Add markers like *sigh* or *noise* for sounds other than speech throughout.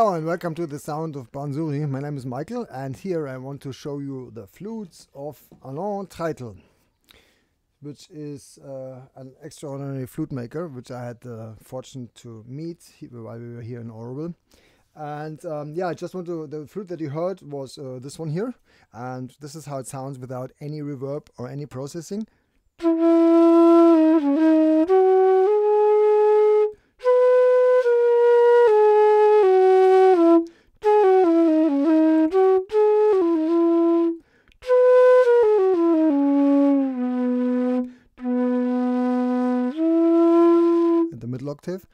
Hello and welcome to the sound of Bansuri. My name is Michael and here I want to show you the flutes of Alon Treitel, which is uh, an extraordinary flute maker which I had the fortune to meet while we were here in Oroville. And um, yeah, I just want to, the flute that you heard was uh, this one here and this is how it sounds without any reverb or any processing. Octave.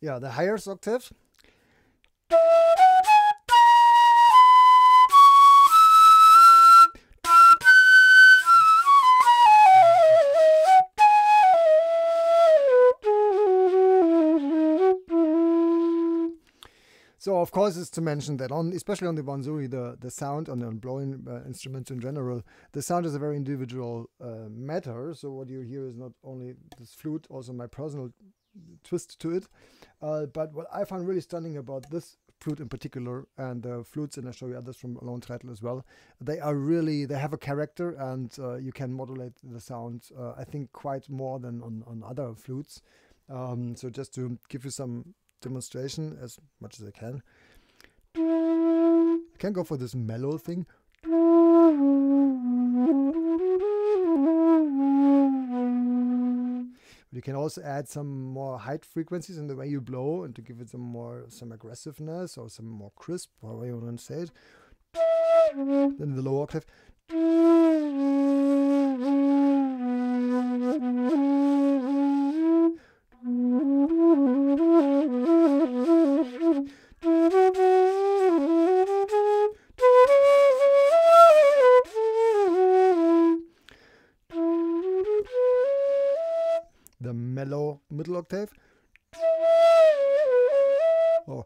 Yeah, the higher octaves. So of course it's to mention that on especially on the Bansuri, the the sound on the blowing uh, instruments in general, the sound is a very individual uh, matter. So what you hear is not only this flute, also my personal twist to it. Uh, but what I find really stunning about this flute in particular and the flutes, and I show you others from Alon Treitel as well, they are really they have a character and uh, you can modulate the sound. Uh, I think quite more than on on other flutes. Um, so just to give you some demonstration as much as I can. I can go for this mellow thing. But you can also add some more height frequencies in the way you blow and to give it some more some aggressiveness or some more crisp, however you want to say it. Then the lower octave. The mellow middle octave. Oh.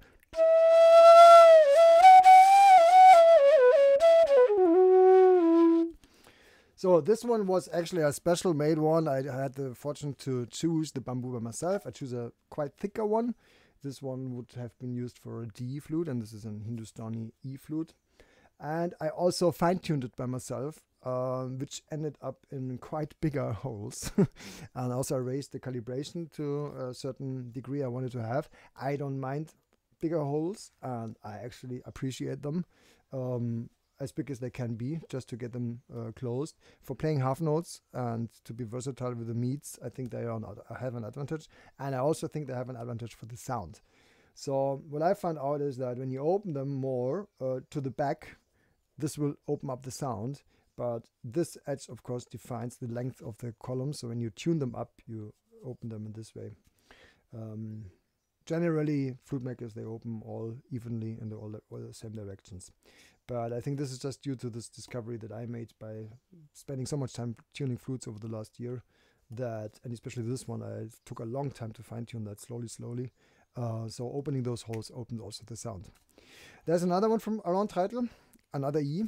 So this one was actually a special made one. I had the fortune to choose the bamboo by myself. I choose a quite thicker one. This one would have been used for a D flute, and this is an Hindustani E flute. And I also fine-tuned it by myself um, which ended up in quite bigger *laughs* holes. and also I raised the calibration to a certain degree I wanted to have. I don't mind bigger holes and I actually appreciate them um, as big as they can be just to get them uh, closed. For playing half notes and to be versatile with the meats, I think they are not, have an advantage. And I also think they have an advantage for the sound. So what I found out is that when you open them more uh, to the back, this will open up the sound but this edge of course defines the length of the column. So when you tune them up you open them in this way. Um, generally flute makers they open all evenly in the, all, all the same directions. But I think this is just due to this discovery that I made by spending so much time tuning flutes over the last year that and especially this one I took a long time to fine tune that slowly slowly. Uh, so opening those holes opened also the sound. There's another one from Alon Treitel another E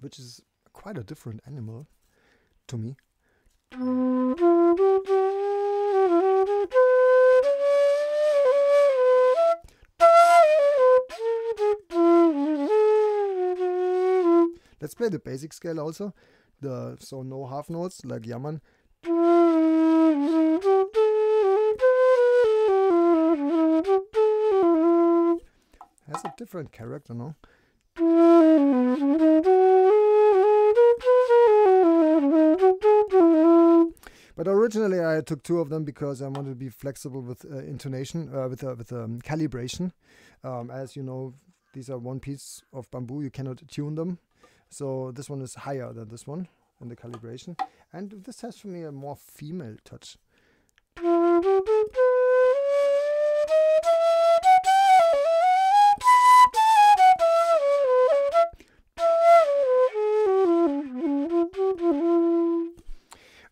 which is quite a different animal to me. Let's play the basic scale also. The so no half notes like Yaman. Has a different character, no? But originally I took two of them because I wanted to be flexible with uh, intonation, uh, with uh, with um, calibration. Um, as you know, these are one piece of bamboo. You cannot tune them. So this one is higher than this one in the calibration. And this has for me a more female touch.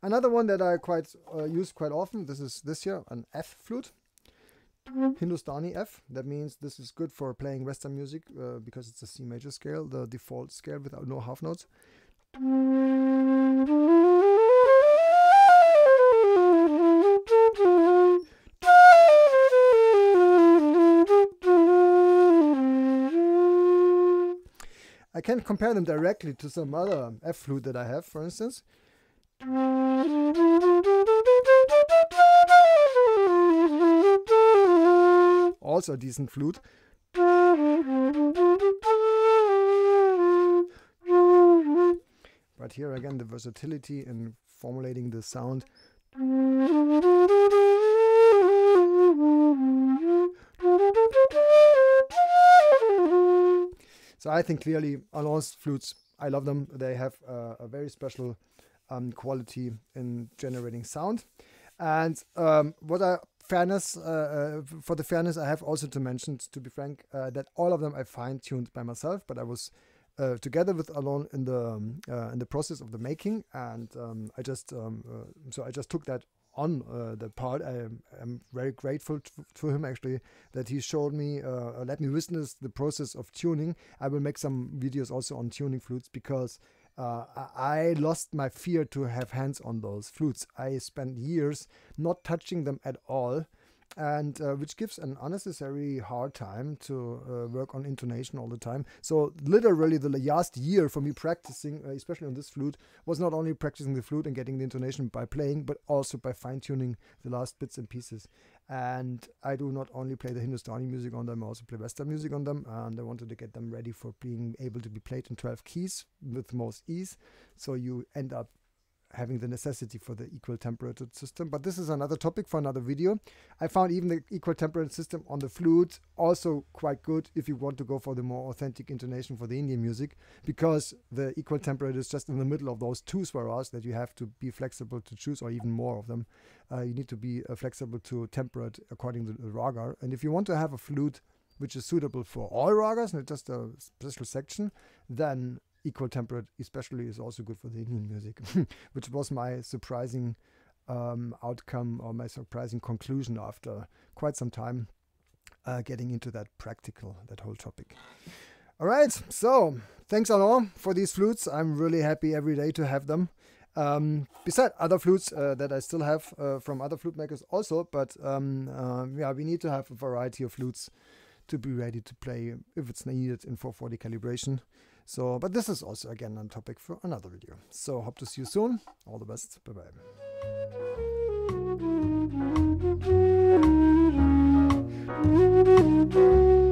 Another one that I quite uh, use quite often, this is this here, an F flute. Hindustani F. That means this is good for playing Western music uh, because it's a C major scale, the default scale without no half notes. I can compare them directly to some other F flute that I have, for instance. Also a decent flute. But here again, the versatility in formulating the sound. So I think clearly Alon's flutes, I love them. They have a very special um, quality in generating sound. And um, what I fairness uh, uh, for the fairness, I have also to mention, to be frank, uh, that all of them I fine tuned by myself, but I was uh, together with Alon in the um, uh, in the process of the making, and um, I just um, uh, so I just took that on the part. I am, very grateful to, to, him actually that he showed me, let me witness the process of tuning. I will make some videos also on tuning flutes because uh, I lost my fear to have hands on those flutes. I spent years not touching them at all, and uh, which gives an unnecessary hard time to uh, work on intonation all the time. So literally, the last year for me practicing, uh, especially on this flute, was not only practicing the flute and getting the intonation by playing, but also by fine tuning the last bits and pieces. And I do not only play the Hindustani music on them, I also play Western music on them. And I wanted to get them ready for being able to be played in 12 keys with most ease. So you end up having the necessity for the equal temperature system. But this is another topic for another video. I found even the equal temperature system on the flute also quite good if you want to go for the more authentic intonation for the Indian music, because the equal temperature is just in the middle of those two swaras that you have to be flexible to choose, or even more of them. Uh, you need to be uh, flexible to temper it according to the raga. And if you want to have a flute which is suitable for all ragas, not just a special section, then equal temperate especially is also good for the Indian music, *laughs* which was my surprising um, outcome or my surprising conclusion after quite some time uh, getting into that practical, that whole topic. All right, so thanks Alon for these flutes. I'm really happy every day to have them. Um, beside other flutes uh, that I still have uh, from other flute makers also, but um, uh, yeah, we need to have a variety of flutes to be ready to play if it's needed in 440 calibration. So, but this is also again a topic for another video. So hope to see you soon. All the best. Bye bye.